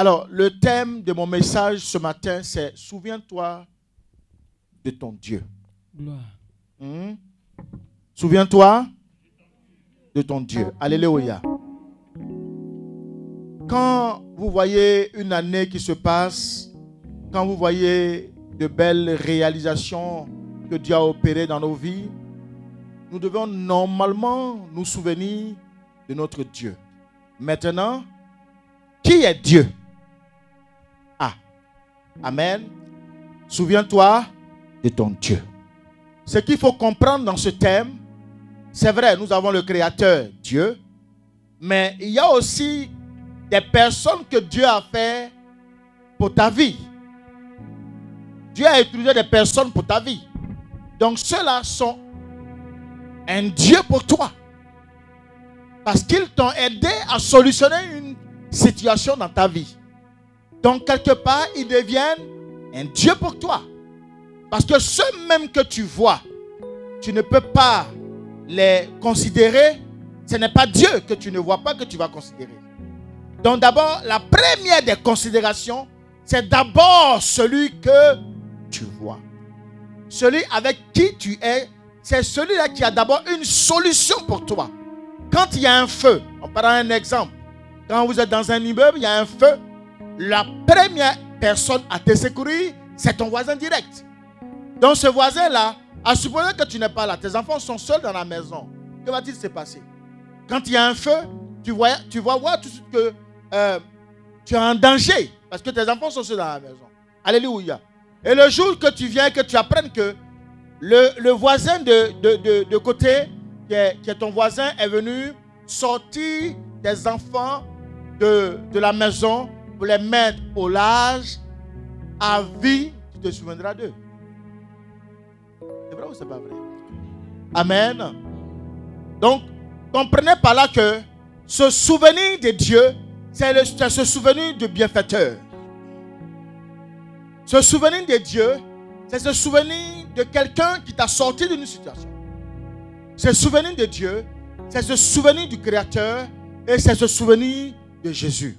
Alors, le thème de mon message ce matin, c'est Souviens-toi de ton Dieu. Hmm? Souviens-toi de ton Dieu. Alléluia. Quand vous voyez une année qui se passe, quand vous voyez de belles réalisations que Dieu a opérées dans nos vies, nous devons normalement nous souvenir de notre Dieu. Maintenant, qui est Dieu? Amen. Souviens-toi de ton Dieu. Ce qu'il faut comprendre dans ce thème, c'est vrai, nous avons le Créateur, Dieu, mais il y a aussi des personnes que Dieu a fait pour ta vie. Dieu a utilisé des personnes pour ta vie. Donc ceux-là sont un Dieu pour toi. Parce qu'ils t'ont aidé à solutionner une situation dans ta vie. Donc quelque part, ils deviennent un Dieu pour toi. Parce que ceux mêmes que tu vois, tu ne peux pas les considérer. Ce n'est pas Dieu que tu ne vois pas que tu vas considérer. Donc d'abord, la première des considérations, c'est d'abord celui que tu vois. Celui avec qui tu es, c'est celui-là qui a d'abord une solution pour toi. Quand il y a un feu, on prend un exemple. Quand vous êtes dans un immeuble, il y a un feu. La première personne à te secourir, c'est ton voisin direct. Donc ce voisin-là, à supposer que tu n'es pas là, tes enfants sont seuls dans la maison, que va-t-il se passer? Quand il y a un feu, tu, vois, tu vas voir tout de que euh, tu es en danger parce que tes enfants sont seuls dans la maison. Alléluia. Et le jour que tu viens, que tu apprennes que le, voisin de, côté, qui est, ton voisin, est venu sortir des enfants de la maison les mettre au large, à vie, tu te souviendras d'eux. C'est vrai ou c'est pas vrai? Amen. Donc, comprenez par là que ce souvenir de Dieu, c'est ce souvenir de bienfaiteur. Ce souvenir de Dieu, c'est ce souvenir de quelqu'un qui t'a sorti d'une situation. Ce souvenir de Dieu, c'est ce souvenir du Créateur et c'est ce souvenir de Jésus.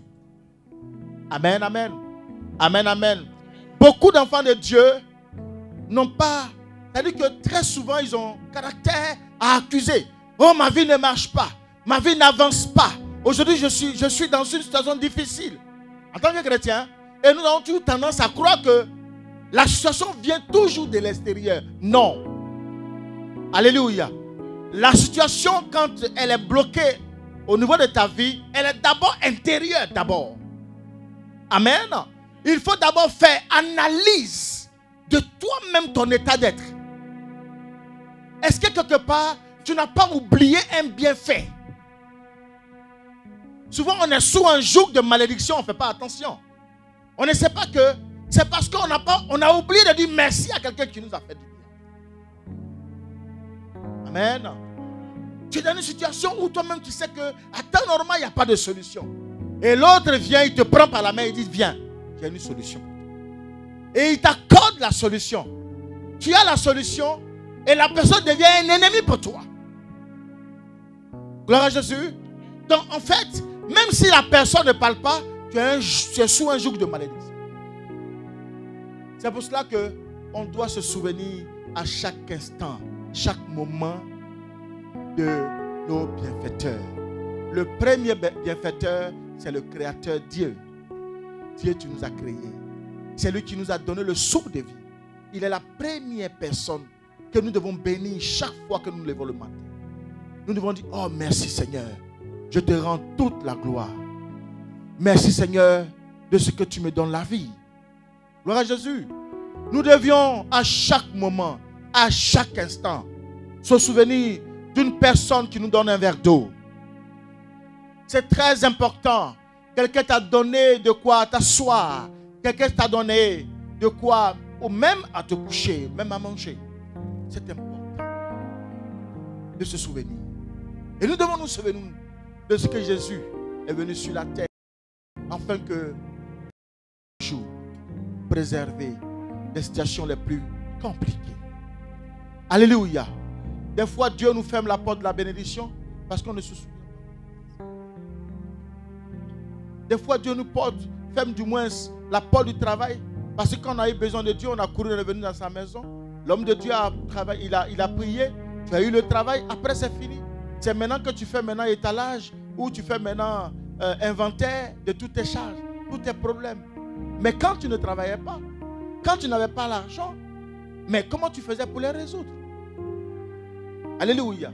Amen, amen. Amen, amen. Beaucoup d'enfants de Dieu n'ont pas. C'est-à-dire que très souvent, ils ont caractère à accuser. Oh, ma vie ne marche pas. Ma vie n'avance pas. Aujourd'hui, je suis, je suis dans une situation difficile. En tant que chrétien, et nous avons toujours tendance à croire que la situation vient toujours de l'extérieur. Non. Alléluia. La situation, quand elle est bloquée au niveau de ta vie, elle est d'abord intérieure d'abord. Amen. Il faut d'abord faire analyse de toi-même ton état d'être. Est-ce que quelque part, tu n'as pas oublié un bienfait? Souvent, on est sous un joug de malédiction, on ne fait pas attention. On ne sait pas que c'est parce qu'on n'a pas, on a oublié de dire merci à quelqu'un qui nous a fait du bien. Amen. Tu es dans une situation où toi-même tu sais que à temps normal, il n'y a pas de solution. Et l'autre vient, il te prend par la main et dit Viens, j'ai une solution. Et il t'accorde la solution. Tu as la solution et la personne devient un ennemi pour toi. Gloire à Jésus. Donc en fait, même si la personne ne parle pas, tu es, sous un joug de malédiction. C'est pour cela que on doit se souvenir à chaque instant, chaque moment de nos bienfaiteurs. Le premier bienfaiteur, c'est le Créateur Dieu. Dieu, tu nous as créés. C'est lui qui nous a donné le souffle de vie. Il est la première personne que nous devons bénir chaque fois que nous levons le matin. Nous devons dire, oh merci Seigneur. Je te rends toute la gloire. Merci Seigneur de ce que tu me donnes la vie. Gloire à Jésus. Nous devions à chaque moment, à chaque instant, se souvenir d'une personne qui nous donne un verre d'eau. C'est très important. Quelqu'un t'a donné de quoi t'asseoir. Quelqu'un t'a donné de quoi, ou même à te coucher, même à manger. C'est important de se souvenir. Et nous devons nous souvenir de ce que Jésus est venu sur la terre afin que toujours préserver les situations les plus compliquées. Alléluia. Des fois, Dieu nous ferme la porte de la bénédiction parce qu'on ne se souvient Des fois, Dieu nous porte, ferme du moins la porte du travail. Parce que quand on a eu besoin de Dieu, on a couru, on est venu dans sa maison. L'homme de Dieu a travaillé, il a, il a prié, tu as eu le travail, après c'est fini. C'est maintenant que tu fais maintenant étalage ou tu fais maintenant euh, inventaire de toutes tes charges, tous tes problèmes. Mais quand tu ne travaillais pas, quand tu n'avais pas l'argent, mais comment tu faisais pour les résoudre? Alléluia.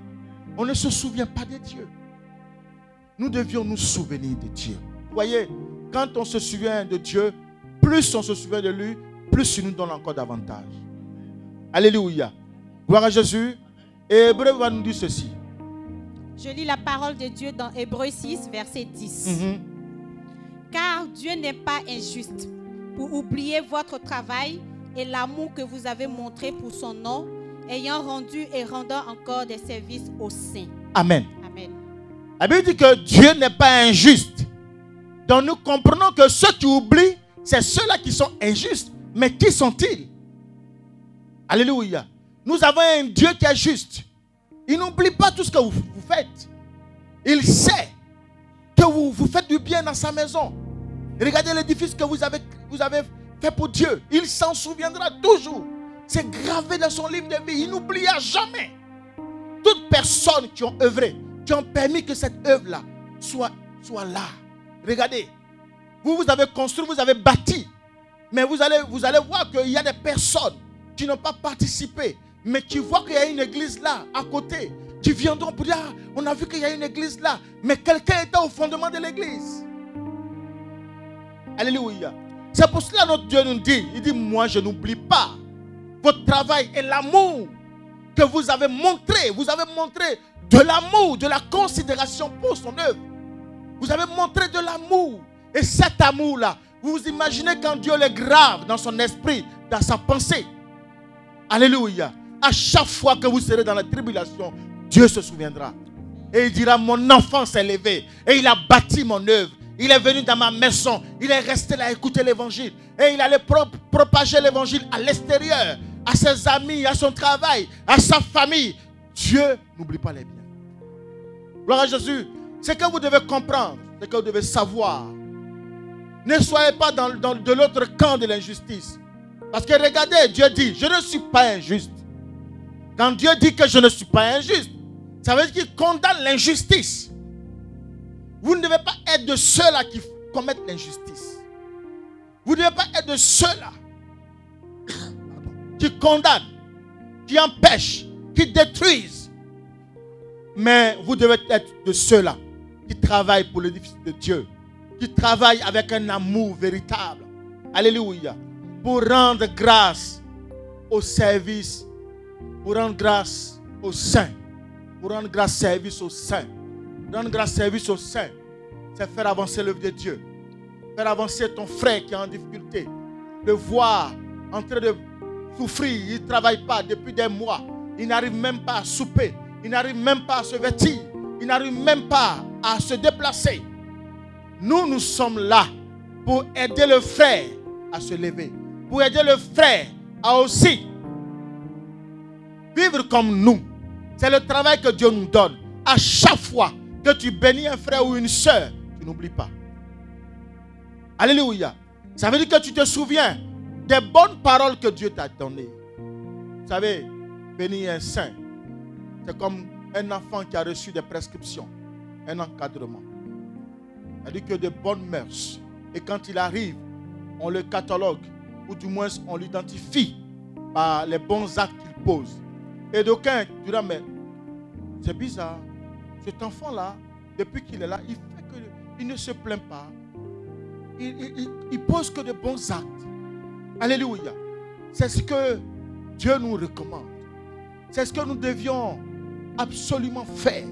On ne se souvient pas de Dieu. Nous devions nous souvenir de Dieu. Voyez, quand on se souvient de Dieu, plus on se souvient de lui, plus il nous donne encore davantage. Alléluia. Gloire à Jésus. Et Hébreu va nous dire ceci. Je lis la parole de Dieu dans Hébreu 6, verset 10. Mhm. Car Dieu n'est pas injuste pour oublier votre travail et l'amour que vous avez montré pour son nom, ayant rendu et rendant encore des services aux saints. Amen. Amen. La Bible dit que Dieu n'est pas injuste. Donc nous comprenons que ceux qui oublient, c'est ceux-là qui sont injustes. Mais qui sont-ils? Alléluia. Nous avons un Dieu qui est juste. Il n'oublie pas tout ce que vous, faites. Il sait que vous, vous faites du bien dans sa maison. Regardez l'édifice que vous avez, vous avez fait pour Dieu. Il s'en souviendra toujours. C'est gravé dans son livre de vie. Il n'oubliera jamais. Toutes personnes qui ont œuvré, qui ont permis que cette œuvre-là soit, soit là. Regardez. Vous, vous avez construit, vous avez bâti. Mais vous allez, vous allez voir qu'il y a des personnes qui n'ont pas participé, mais qui voient qu'il y a une église là, à côté, qui viendront pour dire, Ah, on a vu qu'il y a une église là, mais quelqu'un était au fondement de l'église. Alléluia. C'est pour cela que notre Dieu nous dit, il dit, moi je n'oublie pas votre travail et l'amour que vous avez montré. Vous avez montré de l'amour, de la considération pour son œuvre. Vous avez montré de l'amour. Et cet amour-là, vous vous imaginez quand Dieu le grave dans son esprit, dans sa pensée. Alléluia. À chaque fois que vous serez dans la tribulation, Dieu se souviendra. Et il dira, mon enfant s'est levé. Et il a bâti mon œuvre. Il est venu dans ma maison. Il est resté là à écouter l'évangile. Et il allait pro- propager l'évangile à l'extérieur, à ses amis, à son travail, à sa famille. Dieu n'oublie pas les biens. Gloire à Jésus. Ce que vous devez comprendre, ce que vous devez savoir. Ne soyez pas de l'autre camp de l'injustice. Parce que regardez, Dieu dit, je ne suis pas injuste. Quand Dieu dit que je ne suis pas injuste, ça veut dire qu'il condamne l'injustice. Vous ne devez pas être de ceux-là qui commettent l'injustice. Vous ne devez pas être de ceux-là qui condamnent, qui empêchent, qui détruisent. Mais vous devez être de ceux-là qui travaillent pour l'édifice de Dieu, qui travaillent avec un amour véritable. Alléluia. Pour rendre grâce au service, pour rendre grâce aux saints, pour rendre grâce service aux saints. Rendre grâce service aux saints, c'est faire avancer l'œuvre de Dieu. Faire avancer ton frère qui est en difficulté. Le voir en train de souffrir. Il ne travaille pas depuis des mois. Il n'arrive même pas à souper. Il n'arrive même pas à se vêtir. Il n'arrive même pas à se déplacer. Nous, nous sommes là pour aider le frère à se lever. Pour aider le frère à aussi vivre comme nous. C'est le travail que Dieu nous donne. À chaque fois que tu bénis un frère ou une soeur, tu n'oublies pas. Alléluia. Ça veut dire que tu te souviens des bonnes paroles que Dieu t'a données. Vous savez, bénir un saint, c'est comme un enfant qui a reçu des prescriptions, un encadrement. C'est-à-dire que de bonnes mœurs. Et quand il arrive, on le catalogue, ou du moins on l'identifie par les bons actes qu'il pose. Et d'aucuns diront, mais c'est bizarre. Cet enfant-là, depuis qu'il est là, il fait que il ne se plaint pas. Il, il- il- pose que de bons actes. Alléluia. C'est ce que Dieu nous recommande. C'est ce que nous devions absolument faire.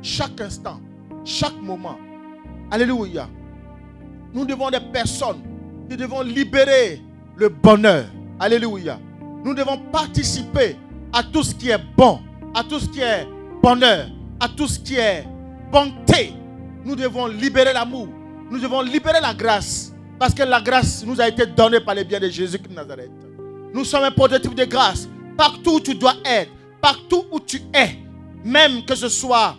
Chaque instant, chaque moment. Alléluia. Nous devons des personnes qui devons libérer le bonheur. Alléluia. Nous devons participer à tout ce qui est bon, à tout ce qui est bonheur, à tout ce qui est bonté. Nous devons libérer l'amour. Nous devons libérer la grâce. Parce que la grâce nous a été donnée par les biens de Jésus de Nazareth. Nous sommes un prototype de grâce. Partout où tu dois être, partout où tu es, même que ce soit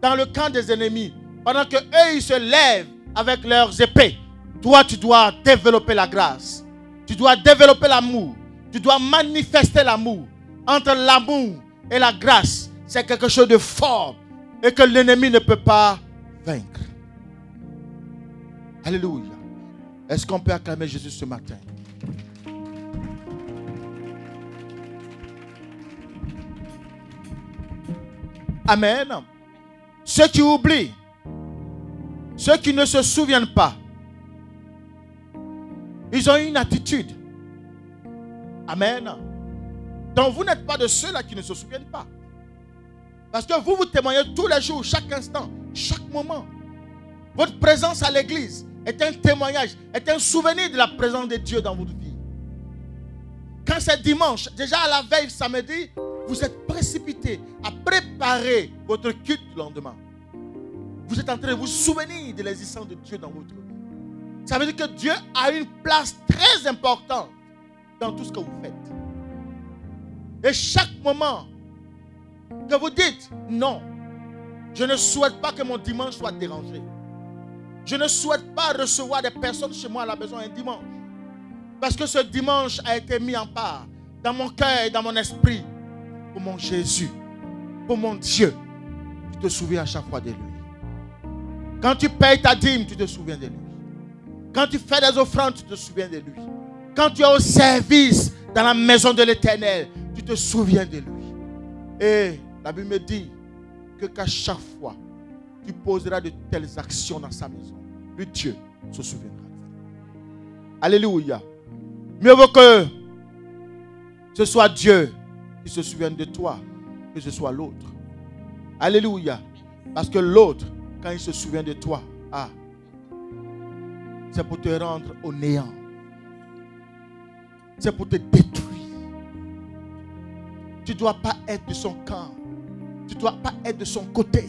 dans le camp des ennemis, pendant que eux ils se lèvent avec leurs épées, Toi, tu dois développer la grâce. Tu dois développer l'amour. Tu dois manifester l'amour. Entre l'amour et la grâce, c'est quelque chose de fort et que l'ennemi ne peut pas vaincre. Alléluia. Est-ce qu'on peut acclamer Jésus ce matin? Amen. Ceux qui oublient, ceux qui ne se souviennent pas, ils ont une attitude. Amen. Donc vous n'êtes pas de ceux-là qui ne se souviennent pas. Parce que vous vous témoignez tous les jours, chaque instant, chaque moment. Votre présence à l'église est un témoignage, est un souvenir de la présence de Dieu dans votre vie. Quand c'est dimanche, déjà à la veille samedi, vous êtes précipité à préparer votre culte le lendemain. Vous êtes en train de vous souvenir de l'existence de Dieu dans votre vie. Ça veut dire que Dieu a une place très importante dans tout ce que vous faites. Et chaque moment que vous dites, non, je ne souhaite pas que mon dimanche soit dérangé. Je ne souhaite pas recevoir des personnes chez moi à la maison un dimanche. Parce que ce dimanche a été mis en part dans mon cœur et dans mon esprit mon Jésus, pour mon Dieu. Tu te souviens à chaque fois de lui. Quand tu payes ta dîme, tu te souviens de lui. Quand tu fais des offrandes, tu te souviens de lui. Quand tu es au service dans la maison de l'éternel, tu te souviens de lui. Et la Bible me dit que qu'à chaque fois, tu poseras de telles actions dans sa maison, le Dieu se souviendra. Alléluia. Mieux vaut que ce soit Dieu se souvienne de toi que ce soit l'autre. Alléluia. Parce que l'autre, quand il se souvient de toi, ah, c'est pour te rendre au néant. C'est pour te détruire. Tu ne dois pas être de son camp. Tu ne dois pas être de son côté.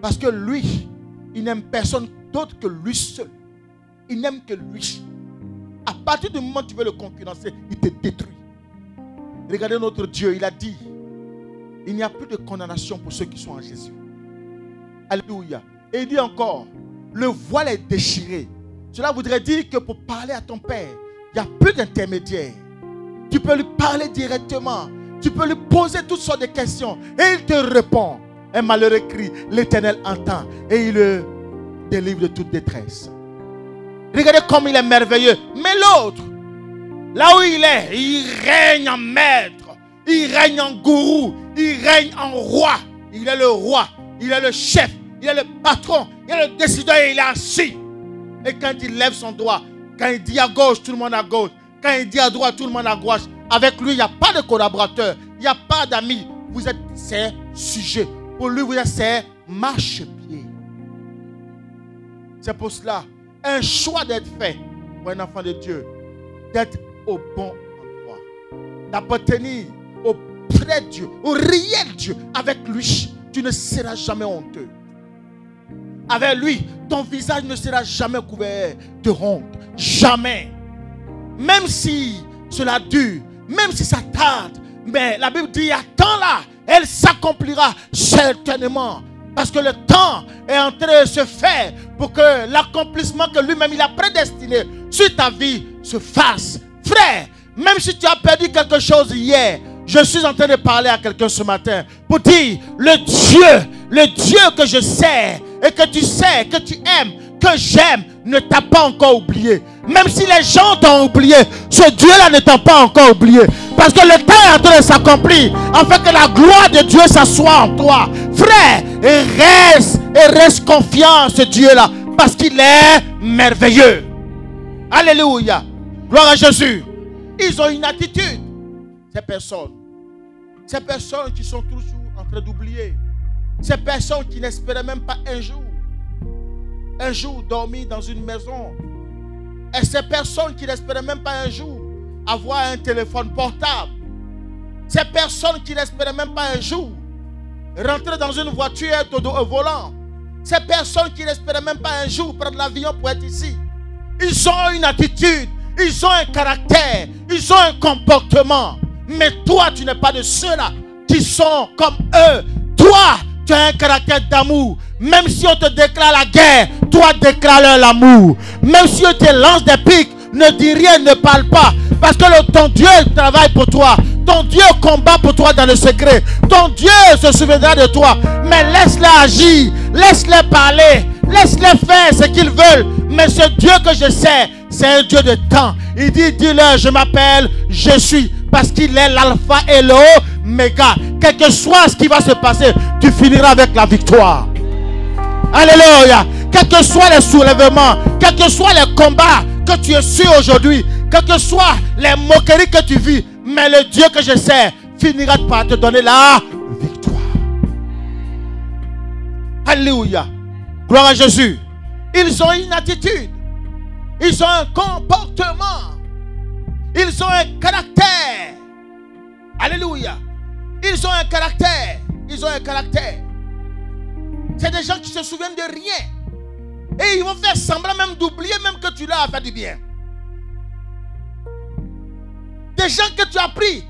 Parce que lui, il n'aime personne d'autre que lui seul. Il n'aime que lui. À partir du moment où tu veux le concurrencer, il te détruit. Regardez notre Dieu, il a dit, il n'y a plus de condamnation pour ceux qui sont en Jésus. Alléluia. Et il dit encore, le voile est déchiré. Cela voudrait dire que pour parler à ton Père, il n'y a plus d'intermédiaire. Tu peux lui parler directement. Tu peux lui poser toutes sortes de questions. Et il te répond. Un malheureux cri, l'Éternel entend. Et il le délivre de toute détresse. Regardez comme il est merveilleux. Mais l'autre, là où il est, il règne en maître. Il règne en gourou. Il règne en roi. Il est le roi. Il est le chef. Il est le patron. Il est le décideur et il est assis. Et quand il lève son doigt, quand il dit à gauche, tout le monde à gauche. Quand il dit à droite, tout le monde à gauche. Avec lui, il n'y a pas de collaborateur. Il n'y a pas d'amis. Vous êtes ses sujets. Pour lui, vous êtes ses marchepieds. C'est pour cela, un choix d'être fait pour un enfant de Dieu, d'être au bon endroit, d'appartenir au vrai Dieu, au réel Dieu. Avec lui, tu ne seras jamais honteux. Avec lui, ton visage ne sera jamais couvert de honte. Jamais. Même si cela dure, même si ça tarde, mais la Bible dit, attends là, elle s'accomplira certainement. Parce que le temps est en train de se faire pour que l'accomplissement que lui-même il a prédestiné sur ta vie se fasse. Frère, même si tu as perdu quelque chose hier, je suis en train de parler à quelqu'un ce matin pour dire, le Dieu, le Dieu que je sais et que tu sais, que tu aimes, que j'aime, ne t'a pas encore oublié. Même si les gens t'ont oublié, ce Dieu-là ne t'a pas encore oublié. Parce que le temps est en train de s'accomplir. Afin que la gloire de Dieu s'assoie en toi. Frère, reste, et reste confiant en ce Dieu-là. Parce qu'il est merveilleux. Alléluia. Gloire à Jésus. Ils ont une attitude. Ces personnes. Ces personnes qui sont toujours en train d'oublier. Ces personnes qui n'espéraient même pas un jour. Un jour dormir dans une maison. Et ces personnes qui n'espéraient même pas un jour avoir un téléphone portable. Ces personnes qui n'espéraient même pas un jour rentrer dans une voiture et être au volant. Ces personnes qui n'espéraient même pas un jour prendre l'avion pour être ici. Ils ont une attitude, ils ont un caractère, ils ont un comportement. Mais toi, tu n'es pas de ceux-là qui sont comme eux. Toi, Tu as un caractère d'amour. Même si on te déclare la guerre, toi déclare l'amour. Même si on te lance des pics, ne dis rien, ne parle pas. Parce que ton Dieu travaille pour toi. Ton Dieu combat pour toi dans le secret. Ton Dieu se souviendra de toi. Mais laisse-les agir. Laisse-les parler. Laisse-les faire ce qu'ils veulent. Mais ce Dieu que je sais, c'est un Dieu de temps. Il dit, dis-leur, je m'appelle, je suis. Parce qu'il est l'alpha et l'oméga. Quel que soit ce qui va se passer, tu finiras avec la victoire. Alléluia. Quels que soient les soulèvements, quels que soient les combats que tu es su aujourd'hui, quelles que soient les moqueries que tu vis, mais le Dieu que je sais finira par te donner la victoire. Alléluia. Gloire à Jésus. Ils ont une attitude. Ils ont un comportement. Ils ont un caractère. Alléluia. Ils ont un caractère. Ils ont un caractère. C'est des gens qui se souviennent de rien. Et ils vont faire semblant même d'oublier même que tu leur as fait du bien. Des gens que tu as pris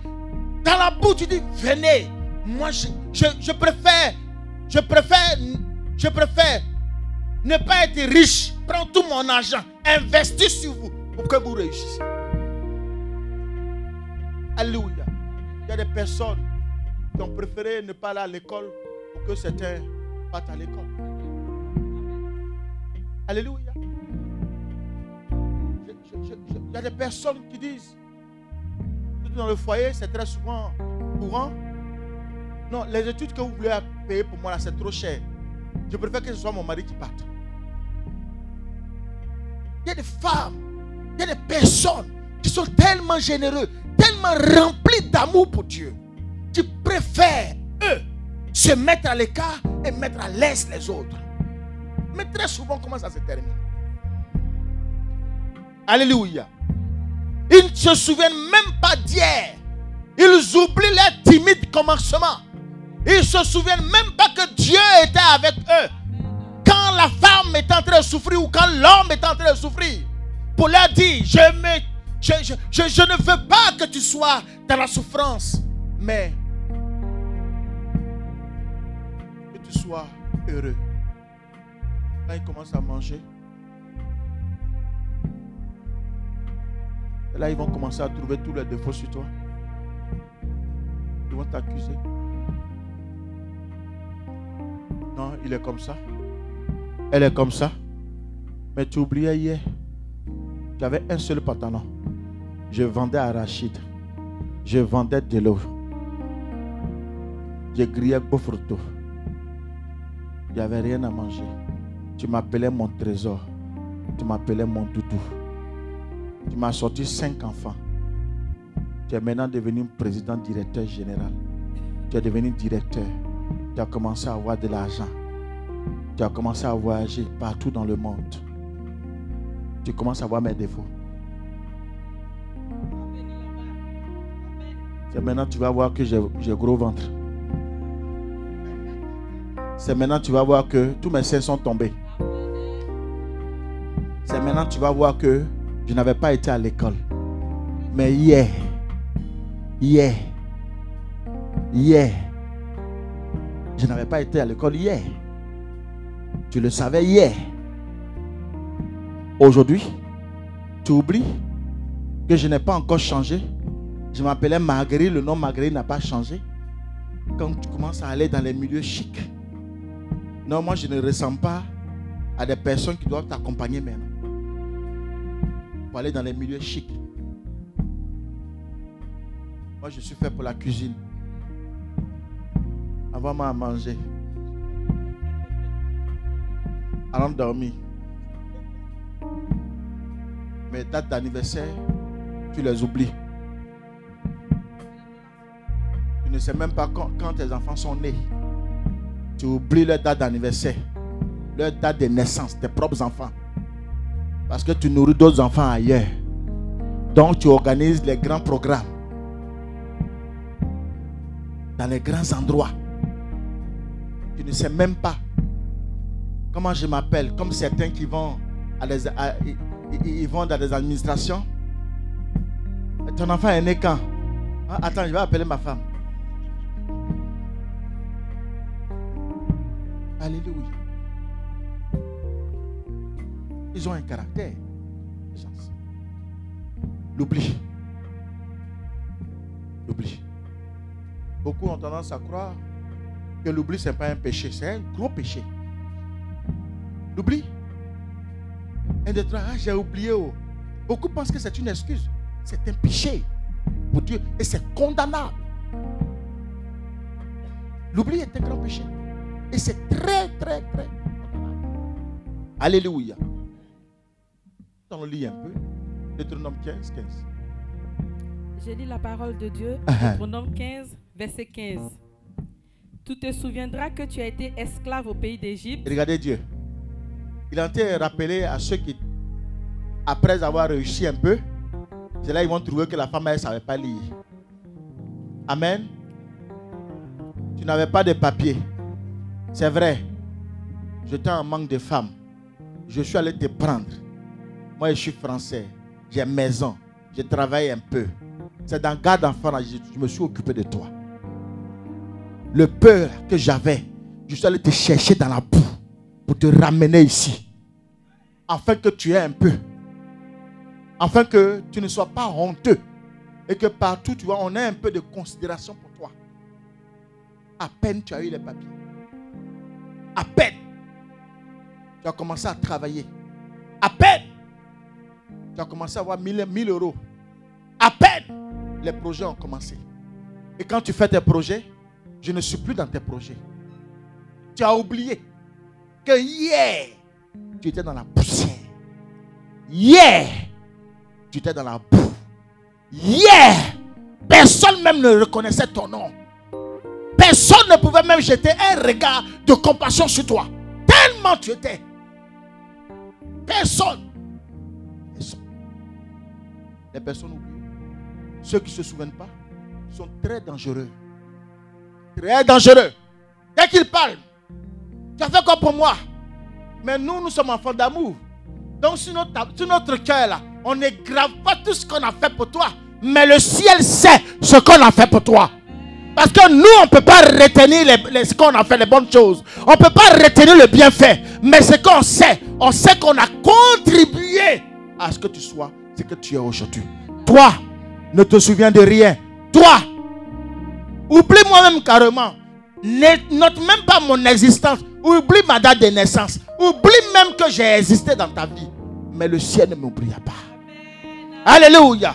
dans la boue, tu dis, venez. Moi, je préfère, je préfère, je préfère ne pas être riche. Prends tout mon argent, investis sur vous pour que vous réussissiez. Alléluia. Il y a des personnes qui ont préféré ne pas aller à l'école pour que certains partent à l'école. Alléluia. Il y a des personnes qui disent, dans le foyer, c'est très souvent courant. Non, les études que vous voulez payer pour moi, là, c'est trop cher. Je préfère que ce soit mon mari qui parte. Il y a des femmes, il y a des personnes qui sont tellement généreux, tellement remplis d'amour pour Dieu, qui préfèrent, eux, se mettre à l'écart et mettre à l'aise les autres. Mais très souvent, comment ça se termine? Alléluia. Ils ne se souviennent même pas d'hier. Ils oublient leur timide commencement. Ils ne se souviennent même pas que Dieu était avec eux. La femme est en train de souffrir ou quand l'homme est en train de souffrir. Pour leur dire, je, je, je ne veux pas que tu sois dans la souffrance. Mais que tu sois heureux. Quand ils commencent à manger, là, ils vont commencer à trouver tous les défauts sur toi. Ils vont t'accuser. Non, il est comme ça. Elle est comme ça. Mais tu oubliais hier. J'avais un seul pantalon. Je vendais à Rachid. Je vendais de l'eau. Je grillais Bofroto. Il n'y avait rien à manger. Tu m'appelais mon trésor. Tu m'appelais mon doudou. Tu m'as sorti cinq enfants. Tu es maintenant devenu président directeur général. Tu es devenu directeur. Tu as commencé à avoir de l'argent. Tu as commencé à voyager partout dans le monde. Tu commences à voir mes défauts. C'est maintenant que tu vas voir que j'ai gros ventre. C'est maintenant que tu vas voir que tous mes seins sont tombés. C'est maintenant que tu vas voir que je n'avais pas été à l'école. Mais hier, hier, hier, je n'avais pas été à l'école hier. Tu le savais hier. Aujourd'hui, tu oublies que je n'ai pas encore changé. Je m'appelais Marguerite, le nom Marguerite n'a pas changé. Quand tu commences à aller dans les milieux chics, non, moi je ne ressemble pas à des personnes qui doivent t'accompagner maintenant pour aller dans les milieux chics. Moi, je suis fait pour la cuisine. Avant-moi à manger. Allons dormir. Mes dates d'anniversaire, tu les oublies. Tu ne sais même pas quand, quand tes enfants sont nés. Tu oublies leur date d'anniversaire, leur date de naissance, tes propres enfants. Parce que tu nourris d'autres enfants ailleurs. Donc tu organises les grands programmes. Dans les grands endroits. Tu ne sais même pas comment je m'appelle? Comme certains qui vont, à des, ils vont dans des administrations. Ton enfant est né quand? Ah, Attends, je vais appeler ma femme. Alléluia. Ils ont un caractère. L'oubli. L'oubli. Beaucoup ont tendance à croire que l'oubli, ce n'est pas un péché, c'est un gros péché. L'oubli. Un de trois, ah, j'ai oublié. oh. Beaucoup pensent que c'est une excuse. C'est un péché pour Dieu et c'est condamnable. L'oubli est un grand péché. Et c'est très, très, très condamnable. Alléluia. On lit un peu. Deutéronome 15, 15. J'ai lu la parole de Dieu, Ah. Deutéronome 15, verset 15. Tu te souviendras que tu as été esclave au pays d'Égypte. Regardez Dieu. Il a été rappelé à ceux qui, après avoir réussi un peu, c'est là ils vont trouver que la femme, elle ne savait pas lire. Amen. Tu n'avais pas de papier. C'est vrai. J'étais en manque de femmes. Je suis allé te prendre. Moi, je suis français. J'ai maison. Je travaille un peu. C'est dans garde je, je me suis occupé de toi. Le peur que j'avais, je suis allé te chercher dans la boue te ramener ici. Afin que tu aies un peu. Afin que tu ne sois pas honteux. Et que partout, tu vois, on ait un peu de considération pour toi. À peine tu as eu les papiers. À peine. Tu as commencé à travailler. À peine. Tu as commencé à avoir 1000 1000 euros. À peine. Les projets ont commencé. Et quand tu fais tes projets, je ne suis plus dans tes projets. Tu as oublié que hier, tu étais dans la poussière. Hier, tu étais dans la boue. Hier, personne même ne reconnaissait ton nom. Personne ne pouvait même jeter un regard de compassion sur toi. Tellement tu étais. Personne. Les personnes oublient. Ceux qui ne se souviennent pas sont très dangereux. Très dangereux. Dès qu'ils parlent, tu as fait quoi pour moi? Mais nous, nous sommes enfants d'amour. Donc sur notre, cœur, là, on ne grave pas tout ce qu'on a fait pour toi. Mais le ciel sait ce qu'on a fait pour toi. Parce que nous, on ne peut pas retenir les- ce qu'on a fait, les bonnes choses. On ne peut pas retenir le bienfait. Mais ce qu'on sait, on sait qu'on a contribué à ce que tu sois ce que tu es aujourd'hui. Toi, ne te souviens de rien. Toi, oublie moi-même carrément. Note même pas mon existence. Oublie ma date de naissance. Oublie même que j'ai existé dans ta vie. Mais le ciel ne m'oubliera pas. Alléluia.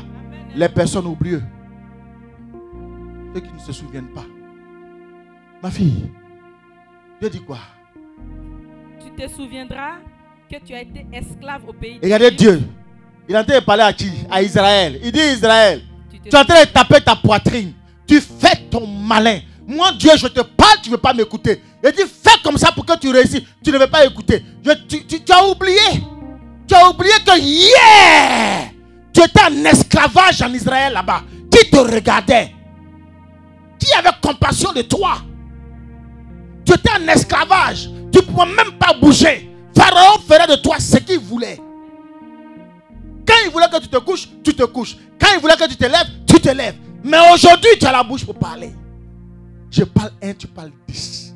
Les personnes oubliées. Ceux qui ne se souviennent pas. Ma fille, Dieu dit quoi? Tu te souviendras que tu as été esclave au pays Regardez. Dieu. Il est en train de parler à qui? À Israël. Il dit Israël. Tu Tu es en train de taper ta poitrine. Tu fais ton malin. Moi, Dieu, je te parle, tu ne veux pas m'écouter. Il dit, fais comme ça pour que tu réussisses. Tu ne veux pas écouter. Tu as oublié. Tu as oublié que hier, tu étais en esclavage en Israël là-bas. Qui te regardait? Qui avait compassion de toi? Tu étais en esclavage. Tu ne pouvais même pas bouger. Pharaon ferait de toi ce qu'il voulait. Quand il voulait que tu te couches, tu te couches. Quand il voulait que tu te lèves, tu te lèves. Mais aujourd'hui, tu as la bouche pour parler. Je parle un, tu parles dix.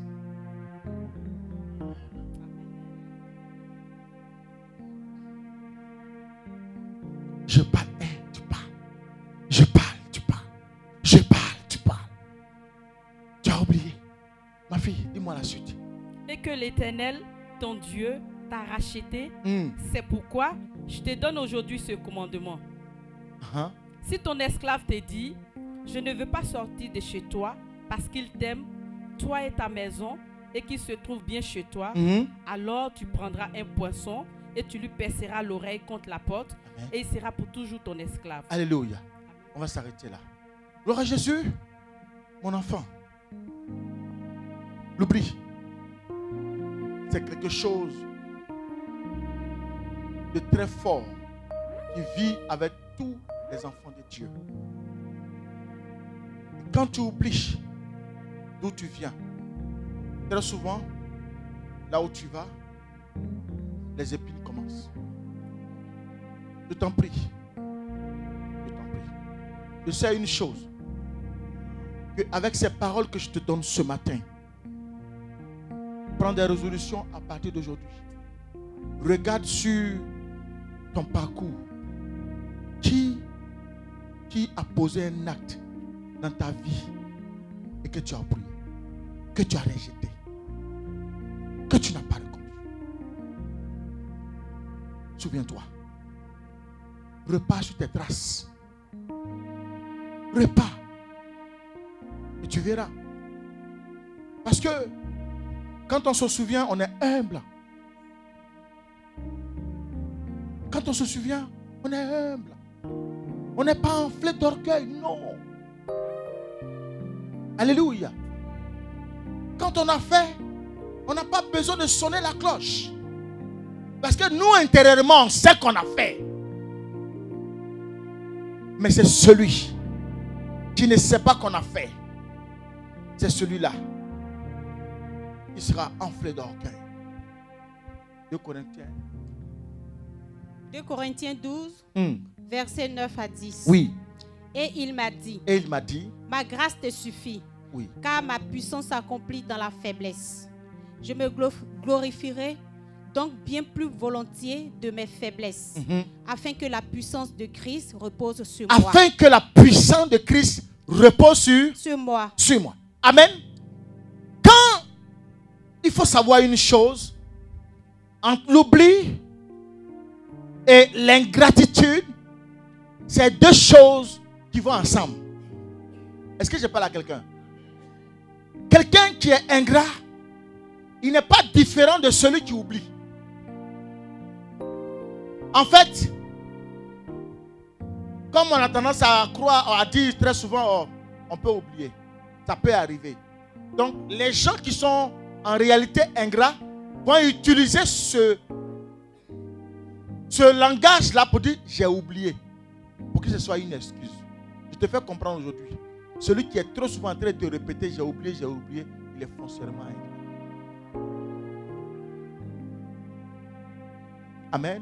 Je parle un, tu parles. Je parle, tu parles. Je parle, tu parles. Tu as oublié. Ma fille, dis-moi la suite. Et que l'Éternel, ton Dieu, t'a racheté. Hmm. C'est pourquoi je te donne aujourd'hui ce commandement. Hein? Si ton esclave te dit, je ne veux pas sortir de chez toi parce qu'il t'aime, toi et ta maison, et qu'il se trouve bien chez toi, Mhm. alors tu prendras un poisson et tu lui perceras l'oreille contre la porte, Amen. et il sera pour toujours ton esclave. Alléluia. On va s'arrêter là. Gloire à Jésus, mon enfant. L'oubli. C'est quelque chose de très fort qui vit avec tous les enfants de Dieu. Quand tu oublies d'où tu viens, très souvent, là où tu vas, les épines commencent. Je t'en prie. Je t'en prie. Je sais une chose. Que avec ces paroles que je te donne ce matin, Prends des résolutions à partir d'aujourd'hui. Regarde sur ton parcours. Qui, qui a posé un acte dans ta vie et que tu as oublié, que tu as rejeté, que tu n'as pas reconnu. Souviens-toi. Repars sur tes traces. Repars. Et tu verras. Parce que quand on se souvient, on est humble. Quand on se souvient, on est humble. On n'est pas enflé d'orgueil, non. Alléluia. Quand on a fait, on n'a pas besoin de sonner la cloche. Parce que nous, intérieurement, on sait qu'on a fait. Mais c'est celui qui ne sait pas qu'on a fait. C'est celui-là qui sera enflé d'orgueil. 2 Corinthiens. 2 Corinthiens 12, Hmm. versets 9 à 10. Oui. Et il m'a dit, Et il m'a dit, ma grâce te suffit, oui. car ma puissance s'accomplit dans la faiblesse. Je me glo- glorifierai donc bien plus volontiers de mes faiblesses, Mhm. afin que la puissance de Christ repose sur moi. Afin que la puissance de Christ repose sur, Sur moi. sur moi. Amen. Quand il faut savoir une chose, entre l'oubli et l'ingratitude, c'est deux choses qui vont ensemble. Est-ce que je parle à quelqu'un? Quelqu'un qui est ingrat, il n'est pas différent de celui qui oublie. En fait, comme on a tendance à croire, à dire très souvent, oh, on peut oublier. Ça peut arriver. Donc, les gens qui sont en réalité ingrats vont utiliser ce, ce langage-là pour dire j'ai oublié. Pour que ce soit une excuse. Je te fais comprendre aujourd'hui. Celui qui est trop souvent en train de te répéter j'ai oublié, j'ai oublié, il est foncièrement. Amen.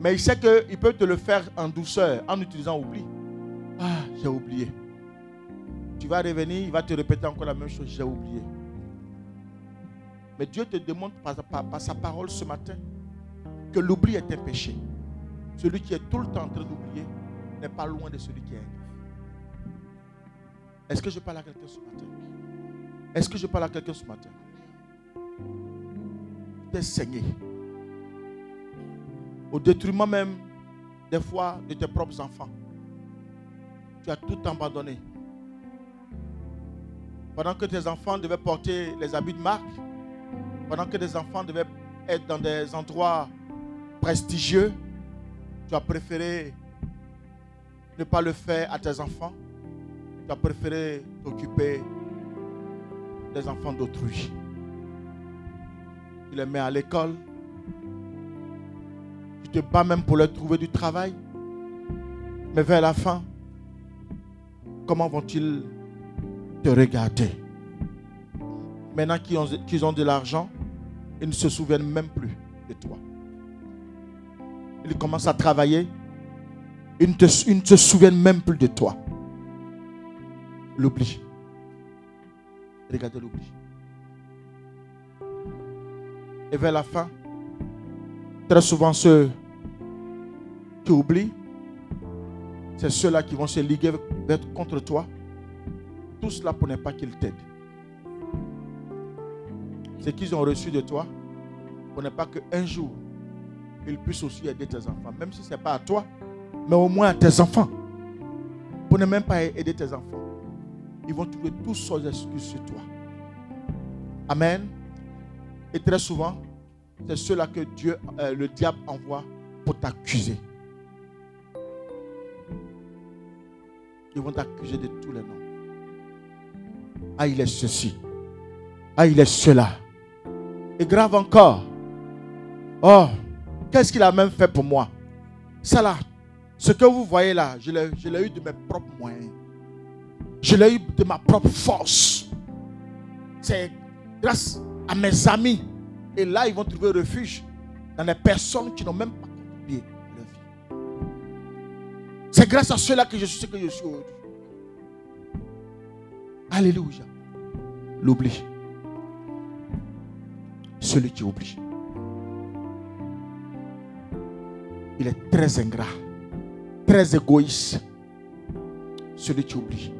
Mais il sait qu'il peut te le faire en douceur, en utilisant oubli. Ah, j'ai oublié. Tu vas revenir, il va te répéter encore la même chose, j'ai oublié. Mais Dieu te demande par, par- sa parole ce matin que l'oubli est un péché. Celui qui est tout le temps en train d'oublier n'est pas loin de celui qui est. Est-ce que je parle à quelqu'un ce matin? Est-ce que je parle à quelqu'un ce matin? Tu es saigné au détriment même des fois de tes propres enfants. Tu as tout abandonné. Pendant que tes enfants devaient porter les habits de marque, pendant que tes enfants devaient être dans des endroits prestigieux, tu as préféré ne pas le faire à tes enfants. Tu as préféré t'occuper des enfants d'autrui. Tu les mets à l'école, tu te bats même pour leur trouver du travail. Mais vers la fin, comment vont-ils te regarder? Maintenant qu'ils ont, ont de l'argent, ils ne se souviennent même plus de toi. Ils commencent à travailler, ils ne, te- ils ne se souviennent même plus de toi. L'oubli. Regardez l'oubli. Et vers la fin, Très souvent, ceux qui oublient, c'est ceux-là qui vont se liguer contre toi. Tout cela pour ne pas qu'ils t'aident. Ce qu'ils ont reçu de toi, pour ne pas qu'un jour, ils puissent aussi aider tes enfants. Même si ce n'est pas à toi, mais au moins à tes enfants. Pour ne même pas aider tes enfants. Ils vont trouver toutes sortes d'excuses sur toi. Amen. Et très souvent, c'est ceux-là que Dieu, euh, le diable envoie pour t'accuser. Ils vont t'accuser de tous les noms. Ah, il est ceci. Ah, il est cela. Et grave encore. Oh, qu'est-ce qu'il a même fait pour moi? Ça là, ce que vous voyez là, je l'ai je l'ai eu de mes propres moyens. Je l'ai eu de ma propre force. C'est grâce à mes amis. Et là, ils vont trouver refuge dans les personnes qui n'ont même pas contribué leur vie. C'est grâce à cela que je suis ce que je suis aujourd'hui. Alléluia. L'oubli. celui qui oublie. Il est très ingrat, très égoïste, celui qui oublie.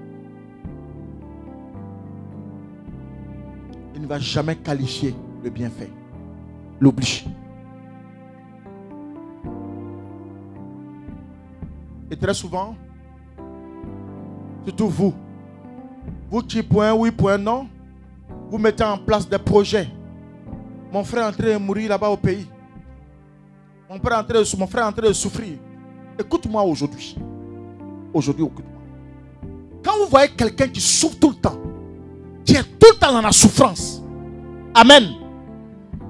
Ne va jamais qualifier le bienfait. L'oublie. Et très souvent, surtout vous, vous qui point oui, point non, vous mettez en place des projets. Mon frère est en train de mourir là-bas au pays. Mon frère, est de, mon frère est en train de souffrir. Écoute-moi aujourd'hui. Aujourd'hui, écoute-moi. Quand vous voyez quelqu'un qui souffre tout le temps, qui est tout le temps dans la souffrance, Amen.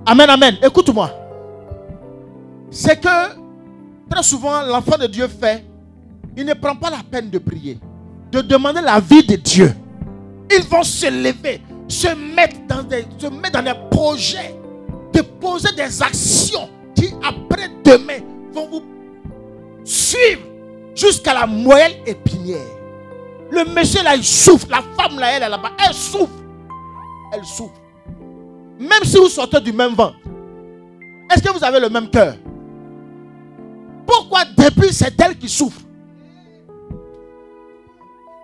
Amen, amen. Écoute-moi. C'est que très souvent, l'enfant de Dieu fait, il ne prend pas la peine de prier, de demander la vie de Dieu. Ils vont se lever, se mettre dans des, se mettre dans des projets, de poser des actions qui, après demain, vont vous suivre jusqu'à la moelle épinière. Le monsieur là, il souffre. La femme là, elle est là-bas. Elle souffre. Elle souffre. Même si vous sortez du même ventre. Est-ce que vous avez le même cœur? Pourquoi depuis c'est elle qui souffre?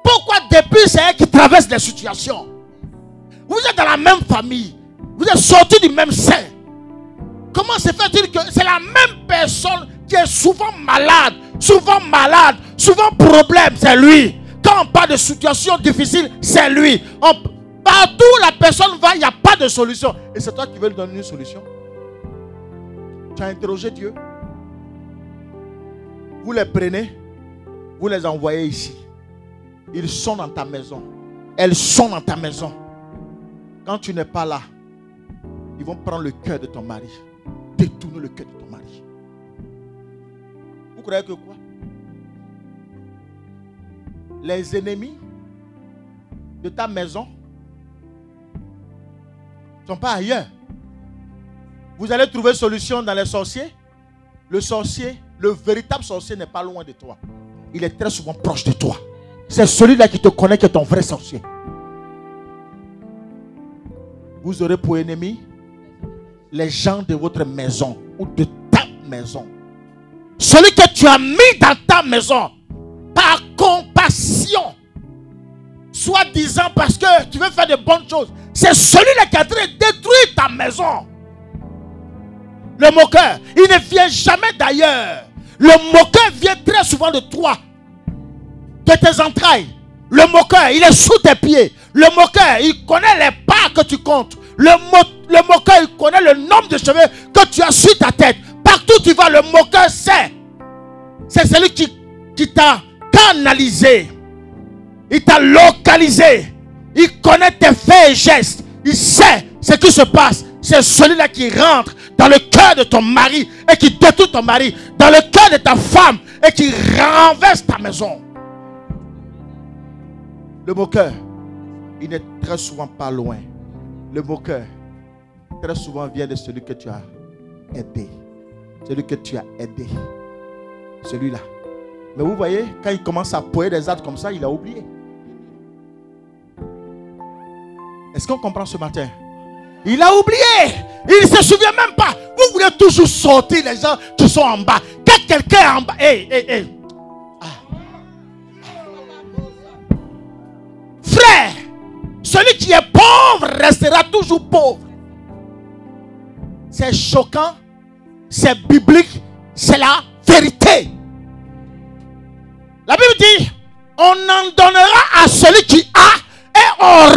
Pourquoi depuis c'est elle qui traverse des situations? Vous êtes dans la même famille. Vous êtes sortis du même sein. Comment se fait-il que c'est la même personne qui est souvent malade, souvent malade, souvent problème, c'est lui. Quand on parle de situation difficile, c'est lui. Partout où la personne va, il n'y a pas de solution. Et c'est toi qui veux lui donner une solution. Tu as interrogé Dieu. Vous les prenez, vous les envoyez ici. Ils sont dans ta maison. Elles sont dans ta maison. Quand tu n'es pas là, ils vont prendre le cœur de ton mari. Détourner le cœur de ton mari. Vous croyez que quoi? Les ennemis de ta maison ne sont pas ailleurs. Vous allez trouver solution dans les sorciers. Le sorcier, le véritable sorcier n'est pas loin de toi. Il est très souvent proche de toi. C'est celui-là qui te connaît qui est ton vrai sorcier. Vous aurez pour ennemi les gens de votre maison ou de ta maison. Celui que tu as mis dans ta maison par compassion. Soit disant parce que tu veux faire de bonnes choses. C'est celui-là qui a détruit ta maison. Le moqueur, il ne vient jamais d'ailleurs. Le moqueur vient très souvent de toi, de tes entrailles. Le moqueur, il est sous tes pieds. Le moqueur, il connaît les pas que tu comptes. Le, moqueur, il connaît le nombre de cheveux que tu as sur ta tête. Partout où tu vas, le moqueur sait. C'est celui qui, qui t'a canalisé. Il t'a localisé. Il connaît tes faits et gestes. Il sait ce qui se passe. C'est celui-là qui rentre dans le cœur de ton mari et qui détruit ton mari. Dans le cœur de ta femme et qui renverse ta maison. Le moqueur, il n'est très souvent pas loin. Le moqueur, très souvent vient de celui que tu as aidé. Celui que tu as aidé. Celui-là. Mais vous voyez, quand il commence à poser des actes comme ça, il a oublié. Est-ce qu'on comprend ce matin? Il a oublié. Il ne se souvient même pas. Vous voulez toujours sortir les gens qui sont en bas. Quelqu'un est en bas. Hey. Frère, celui qui est pauvre restera toujours pauvre. C'est choquant, c'est biblique, c'est la vérité. La Bible dit, on en donnera à celui qui a et on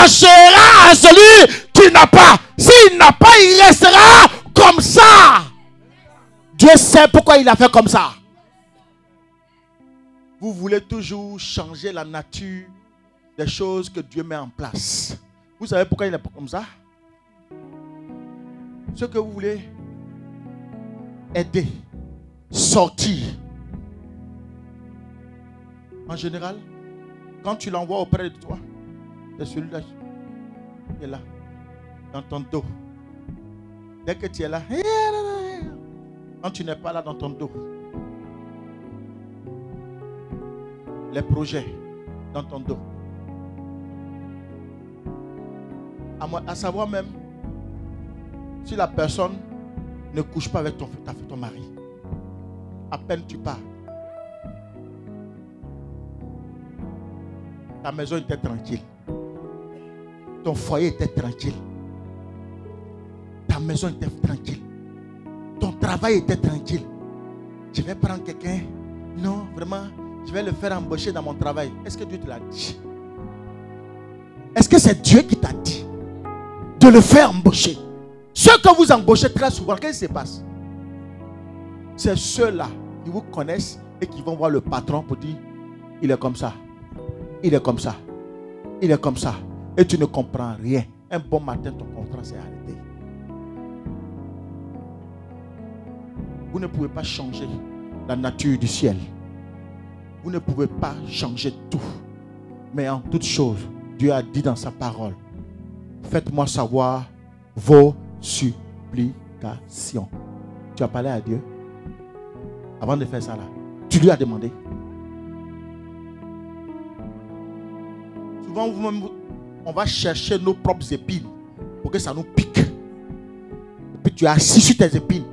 retranchera à celui qui n'a pas. S'il n'a pas, il restera comme ça. Dieu sait pourquoi il a fait comme ça. Vous voulez toujours changer la nature des choses que Dieu met en place. Vous savez pourquoi il est comme ça? Ce que vous voulez aider, sortir. En général, quand tu l'envoies auprès de toi, c'est celui-là qui est là, dans ton dos. Dès que tu es là, quand tu n'es pas là dans ton dos, les projets dans ton dos. À, savoir même, Si la personne ne couche pas avec ton, ton mari, à peine tu pars, ta maison était tranquille. Ton foyer était tranquille. Ta maison était tranquille. Ton travail était tranquille. Je vais prendre quelqu'un. Non, vraiment, je vais le faire embaucher dans mon travail. Est-ce que Dieu te l'a dit? Est-ce que c'est Dieu qui t'a dit de le faire embaucher? Ceux que vous embauchez très souvent, qu'est-ce qui se passe? C'est ceux-là qui vous connaissent et qui vont voir le patron pour dire il est comme ça. Il est comme ça. Il est comme ça. Et tu ne comprends rien. Un bon matin, ton contrat s'est arrêté. Vous ne pouvez pas changer la nature du ciel. Vous ne pouvez pas changer tout. Mais en toute chose, Dieu a dit dans sa parole, faites-moi savoir vos supplications. Tu as parlé à Dieu? Avant de faire ça là. Tu lui as demandé. Souvent, vous-même, vous- on va chercher nos propres épines pour que ça nous pique. Et puis tu es assis sur tes épines.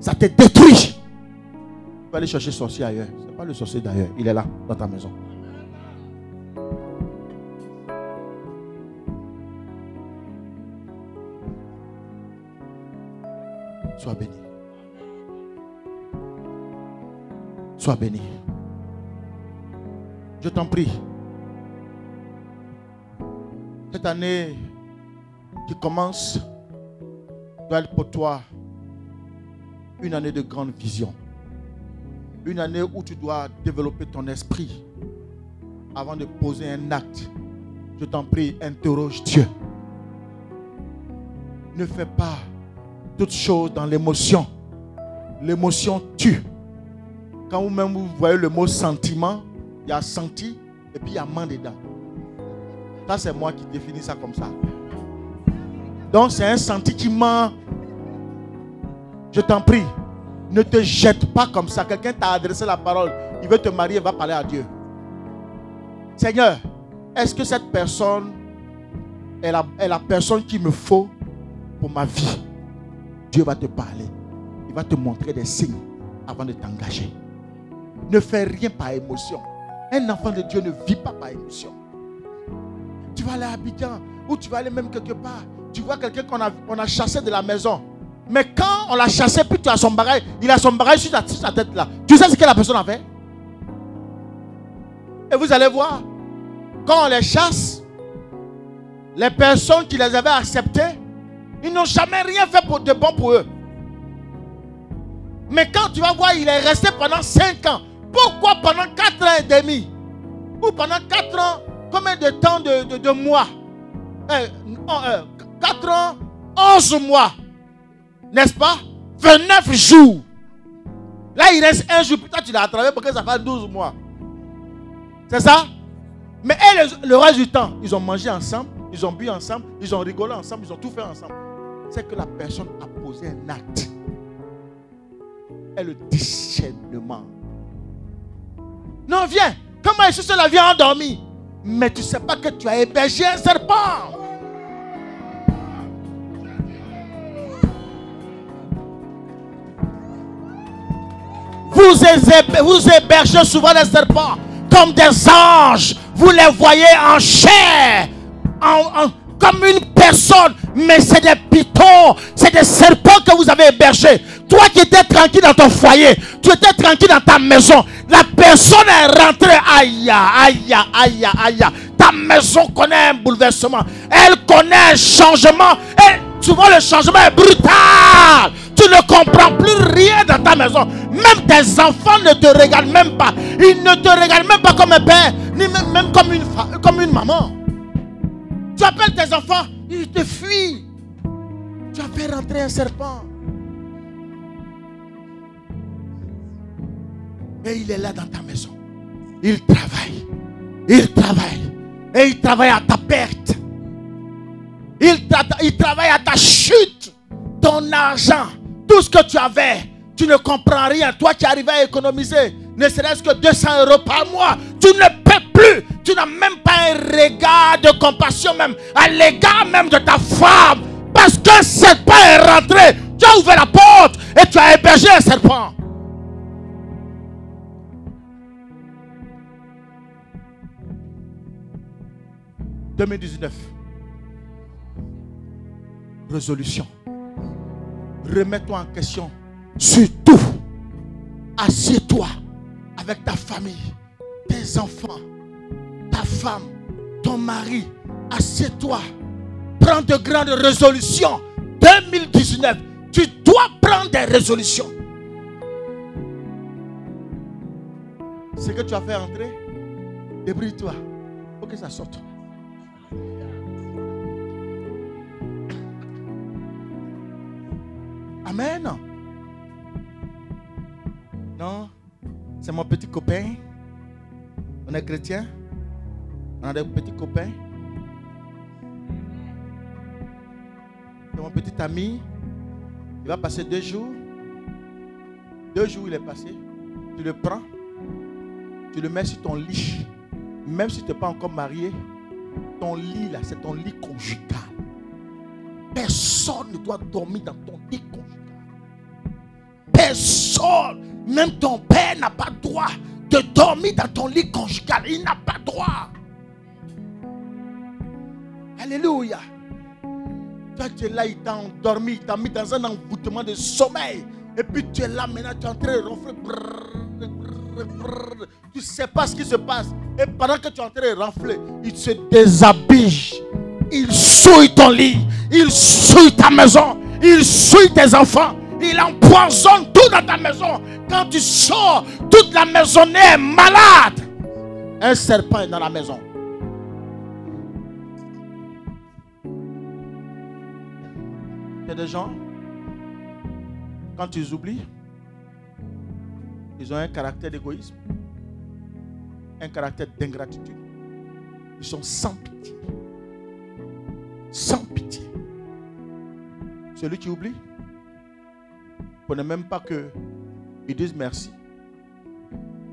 Ça te détruit. Tu vas aller chercher le sorcier ailleurs. Ce n'est pas le sorcier d'ailleurs. Il est là, dans ta maison. Sois béni. Sois béni. Je t'en prie. Cette année qui commence doit être pour toi une année de grande vision. Une année où tu dois développer ton esprit avant de poser un acte. Je t'en prie, interroge Dieu. Ne fais pas toutes choses dans l'émotion. L'émotion tue. Quand vous-même vous voyez le mot sentiment, il y a senti et puis il y a main dedans. C'est moi qui définis ça comme ça. Donc, c'est un sentiment. Je t'en prie, ne te jette pas comme ça. Quelqu'un t'a adressé la parole. Il veut te marier, va parler à Dieu. Seigneur, est-ce que cette personne est la, est la personne qu'il me faut pour ma vie? Dieu va te parler. Il va te montrer des signes avant de t'engager. Ne fais rien par émotion. Un enfant de Dieu ne vit pas par émotion. Tu vas aller à Abidjan ou tu vas aller même quelque part. Tu vois quelqu'un qu'on a, on a chassé de la maison. Mais quand on l'a chassé, puis tu as son bagage, il a son bagage sur sa, sur sa tête là. Tu sais ce que la personne a fait? Et vous allez voir, quand on les chasse, les personnes qui les avaient acceptés, ils n'ont jamais rien fait pour, de bon pour eux. Mais quand tu vas voir, il est resté pendant 5 ans. Pourquoi pendant 4 ans et demi? Ou pendant 4 ans, combien de temps de, de- mois? 4 ans, 11 mois. N'est-ce pas? 29 jours. Là, il reste un jour. Putain, tu l'as attrapé parce que ça fait 12 mois. C'est ça? Mais et le, reste du temps, ils ont mangé ensemble, ils ont bu ensemble, ils ont rigolé ensemble, ils ont tout fait ensemble. C'est que la personne a posé un acte. Et le discernement. Non, viens. Comment est-ce que cela vient endormi Mais tu ne sais pas que tu as hébergé un serpent. Vous, hébergez- souvent les serpents comme des anges. Vous les voyez en chair, en- comme une personne. Mais c'est des pitons, c'est des serpents que vous avez hébergés. Toi qui étais tranquille dans ton foyer, tu étais tranquille dans ta maison. La personne est rentrée. Aïe, aïe, aïe, aïe. Ta maison connaît un bouleversement. Elle connaît un changement. Et tu vois, le changement est brutal. Tu ne comprends plus rien dans ta maison. Même tes enfants ne te regardent même pas. Ils ne te regardent même pas comme un père, ni même, même comme, une comme une maman. Tu appelles tes enfants, ils te fuient. Tu as fait rentrer un serpent. Et il est là dans ta maison. Il travaille. Il travaille. Et il travaille à ta perte. Il, tra- il travaille à ta chute. Ton argent, tout ce que tu avais, tu ne comprends rien. Toi qui arrives à économiser, ne serait-ce que 200 euros par mois, tu ne peux plus. Tu n'as même pas un regard de compassion même à l'égard même de ta femme Parce qu'un serpent est rentré. Tu as ouvert la porte et tu as hébergé un serpent. « 2019. Résolution. Remets-toi en question. Surtout, assieds-toi avec ta famille, tes enfants, ta femme, ton mari. Assieds-toi. Prends de grandes résolutions. 2019, tu dois prendre des résolutions. Ce que tu as fait entrer, débrouille-toi. Faut que ça sorte. Amen. Non, c'est mon petit copain. On est chrétien. On a des petits copains. C'est mon petit ami. Il va passer deux jours. Deux jours, il est passé. Tu le prends. Tu le mets sur ton lit. Même si tu n'es pas encore marié, ton lit là, c'est ton lit conjugal. Personne ne doit dormir dans ton lit conjugal. Même ton père n'a pas droit de dormir dans ton lit conjugal. Il n'a pas droit. Alléluia. Toi, tu es là, il t'a endormi, il t'a mis dans un envoûtement de sommeil. Et puis tu es là maintenant, tu es en train de ronfler. Tu ne sais pas ce qui se passe. Et pendant que tu es en train de ronfler, il se déshabille. Il souille ton lit. Il souille ta maison. Il souille tes enfants. Il empoisonne tout dans ta maison. Quand tu sors, toute la maison est malade. Un serpent est dans la maison. Il y a des gens, quand tu les oublies, ils ont un caractère d'égoïsme, un caractère d'ingratitude. Ils sont sans pitié. Sans pitié. Celui qui oublie, ne connaît même pas qu'ils disent merci.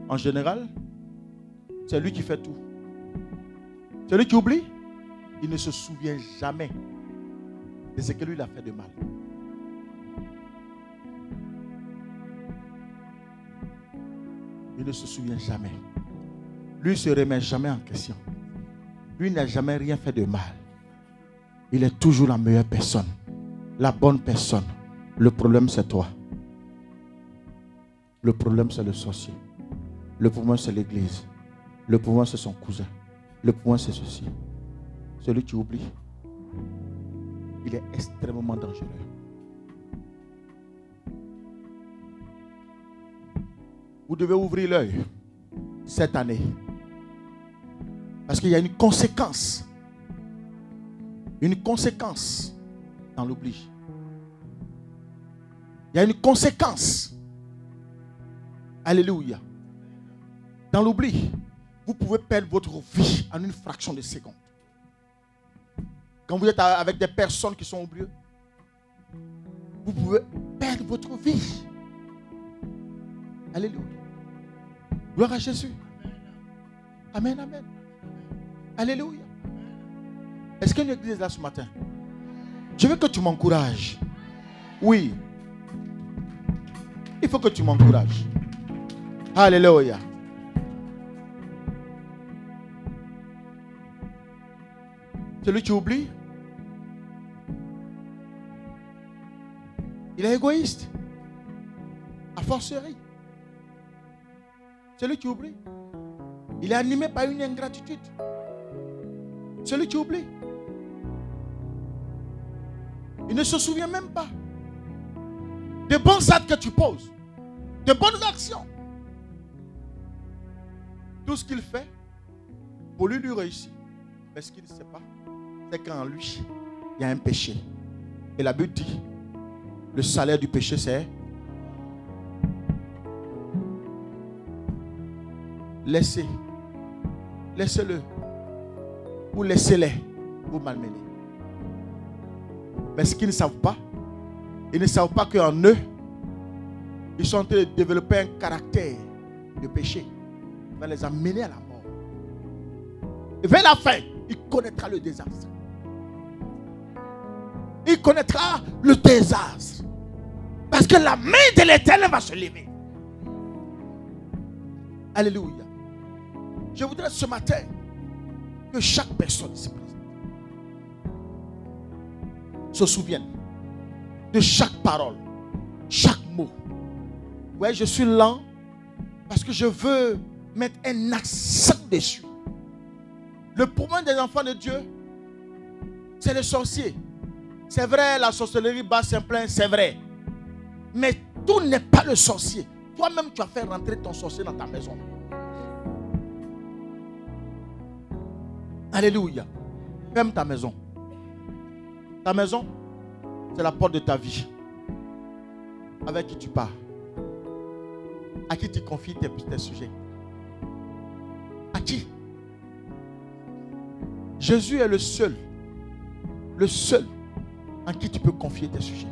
En général, c'est lui qui fait tout. Celui qui oublie, il ne se souvient jamais de ce que lui a fait de mal. Il ne se souvient jamais. Lui se remet jamais en question. Lui n'a jamais rien fait de mal. Il est toujours la meilleure personne, la bonne personne. Le problème, c'est toi. Le problème, c'est le sorcier. Le problème, c'est l'église. Le problème, c'est son cousin. Le problème, c'est ceci. Celui qui oublie, il est extrêmement dangereux. Vous devez ouvrir l'œil cette année. Parce qu'il y a une conséquence. Une conséquence dans l'oubli. Il y a une conséquence. Alléluia. Dans l'oubli, vous pouvez perdre votre vie en une fraction de seconde. Quand vous êtes avec des personnes qui sont oubliées, vous pouvez perdre votre vie. Alléluia. Gloire à Jésus. Amen, amen. Alléluia. Est-ce qu'il y a une église là ce matin? Je veux que tu m'encourages. Oui. Il faut que tu m'encourages. Alléluia. Celui qui oublie, il est égoïste. À forcerie. Celui qui oublie, il est animé par une ingratitude. Celui qui oublie, il ne se souvient même pas des bons actes que tu poses, de bonnes actions. Tout ce qu'il fait, pour lui, lui réussir. Mais ce qu'il ne sait pas, c'est qu'en lui, il y a un péché. Et la Bible dit, le salaire du péché, c'est laissez. Laissez-le. Ou laissez-les vous malmener. Mais ce qu'ils ne savent pas, ils ne savent pas qu'en eux, ils sont en train de développer un caractère de péché va les amener à la mort. Et vers la fin, il connaîtra le désastre. il connaîtra le désastre. Parce que la main de l'éternel va se lever. Alléluia. Je voudrais ce matin que chaque personne ici présente se souvienne de chaque parole, chaque mot. Ouais, je suis lent parce que je veux mettre un accent dessus. Le problème des enfants de Dieu, c'est le sorcier. C'est vrai, la sorcellerie basse un plein, c'est vrai. Mais tout n'est pas le sorcier. Toi-même, tu as fait rentrer ton sorcier dans ta maison. Alléluia. Ferme ta maison. Ta maison, c'est la porte de ta vie. Avec qui tu pars. À qui tu confies tes sujets. Jésus est le seul. Le seul en qui tu peux confier tes sujets.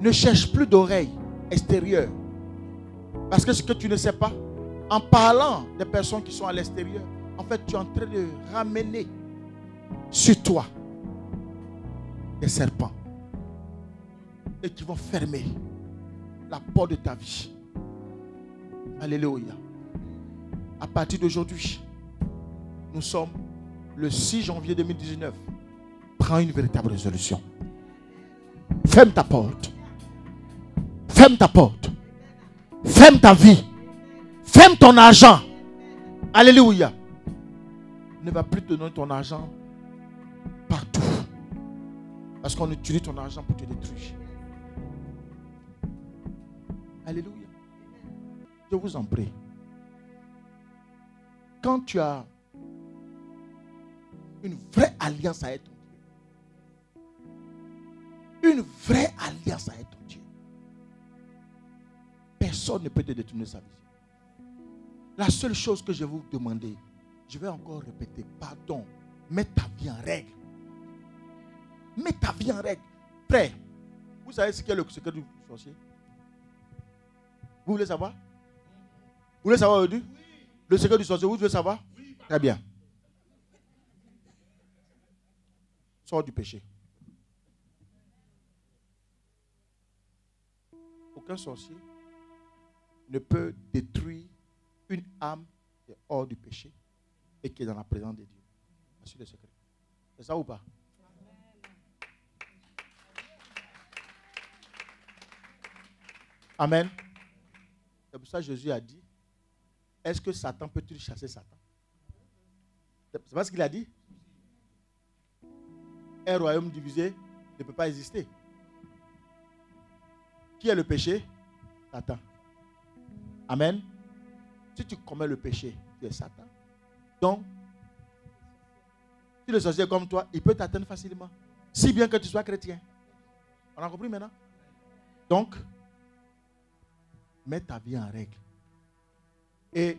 Ne cherche plus d'oreilles extérieures. Parce que ce que tu ne sais pas, en parlant des personnes qui sont à l'extérieur, en fait, tu es en train de ramener sur toi des serpents. Et qui vont fermer la porte de ta vie. Alléluia. À partir d'aujourd'hui, nous sommes le 6 janvier 2019. Prends une véritable résolution. Ferme ta porte. Ferme ta porte. Ferme ta vie. Ferme ton argent. Alléluia. Ne va plus te donner ton argent partout. Parce qu'on utilise ton argent pour te détruire. Alléluia. Je vous en prie. Quand tu as une vraie alliance avec ton Dieu, une vraie alliance avec ton Dieu, personne ne peut te détourner sa vie. La seule chose que je vais vous demander, je vais encore répéter, pardon, mets ta vie en règle. Mets ta vie en règle. Prêt. Vous savez ce qu'est le secret du sorcier? Vous voulez savoir? Vous voulez savoir aujourd'hui Le secret du sorcier, vous voulez savoir Très bien. Sors du péché. Aucun sorcier ne peut détruire une âme qui est hors du péché et qui est dans la présence de Dieu. C'est le secret. C'est ça ou pas? Amen. C'est pour ça que Jésus a dit, est-ce que Satan peut-il chasser Satan? C'est pas ce qu'il a dit? Un royaume divisé ne peut pas exister. Qui est le péché? Satan. Amen. Si tu commets le péché, tu es Satan. Donc, si le sorcier comme toi, il peut t'atteindre facilement. Si bien que tu sois chrétien. On a compris maintenant? Donc, mets ta vie en règle. Et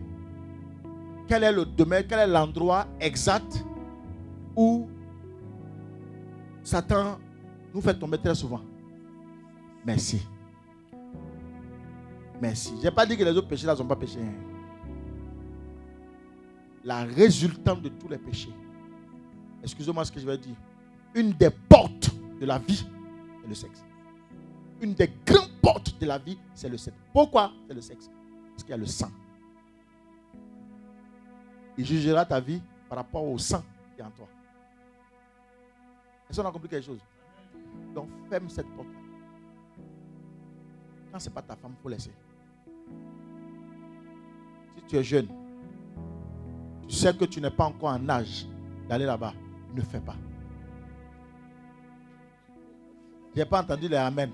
quel est le domaine, quel est l'endroit exact où Satan nous fait tomber très souvent? Merci. Merci. Je n'ai pas dit que les autres péchés là ne sont pas péchés. Hein. La résultante de tous les péchés. Excusez-moi ce que je vais dire. Une des portes de la vie, c'est le sexe. Une des grandes portes de la vie, c'est le sexe. Pourquoi? C'est le sexe Parce qu'il y a le sang. Il jugera ta vie par rapport au sang qui est en toi. Est-ce qu'on a compris quelque chose? Donc ferme cette porte-là. Quand ce n'est pas ta femme, il faut laisser. Si tu es jeune, tu sais que tu n'es pas encore en âge d'aller là-bas, ne fais pas. Je n'ai pas entendu les Amen.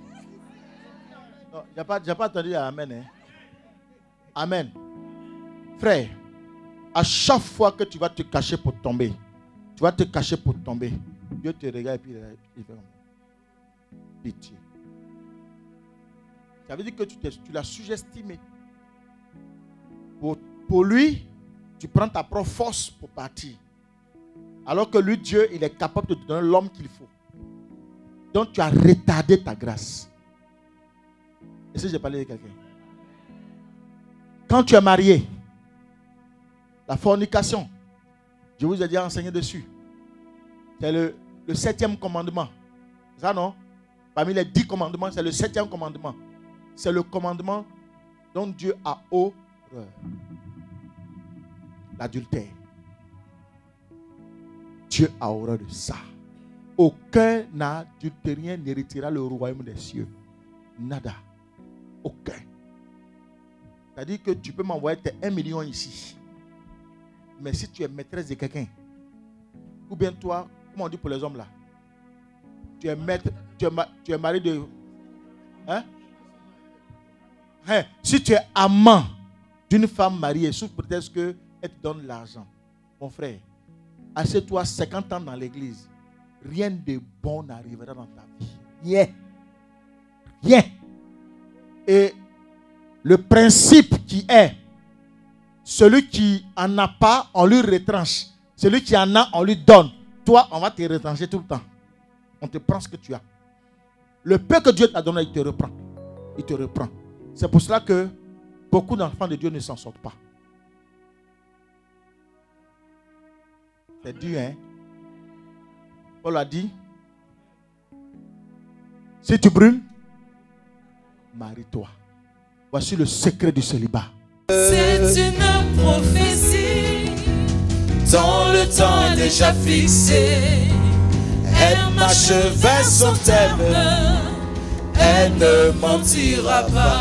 Je n'ai pas, pas, entendu les Amen. Hein. Amen. Frère, à chaque fois que tu vas te cacher pour tomber, tu vas te cacher pour tomber, Dieu te regarde et puis il fait pitié. Ça veut dire que tu, l'as sous-estimé. Pour, pour lui, tu prends ta propre force pour partir. Alors que lui, Dieu, il est capable de te donner l'homme qu'il faut. Donc tu as retardé ta grâce. Est-ce que j'ai parlé de quelqu'un Quand tu es marié, la fornication, je vous ai déjà enseigné dessus. C'est le, septième commandement. Ça non? Parmi les dix commandements, c'est le septième commandement. C'est le commandement dont Dieu a horreur. L'adultère. Dieu a horreur de ça. Aucun adultérien n'héritera le royaume des cieux. Nada. Aucun. C'est-à-dire que tu peux m'envoyer tes 1 million ici. Mais si tu es maîtresse de quelqu'un, ou bien toi, comment on dit pour les hommes là? Tu es maître, tu es, mari de. Hein? hein? Si tu es amant d'une femme mariée, sous prétexte qu'elle te donne l'argent, mon frère, assieds-toi 50 ans dans l'église. Rien de bon n'arrivera dans ta vie. Rien. Rien. Et le principe qui est, celui qui en a pas, on lui retranche. Celui qui en a, on lui donne. Toi, on va te retrancher tout le temps. On te prend ce que tu as. Le peu que Dieu t'a donné, il te reprend. Il te reprend. C'est pour cela que beaucoup d'enfants de Dieu ne s'en sortent pas. C'est dur, hein? Paul a dit, si tu brûles, marie-toi. Voici le secret du célibat. C'est une prophétie dont le temps est déjà fixé. Elle m'achevait son thème, elle ne mentira pas.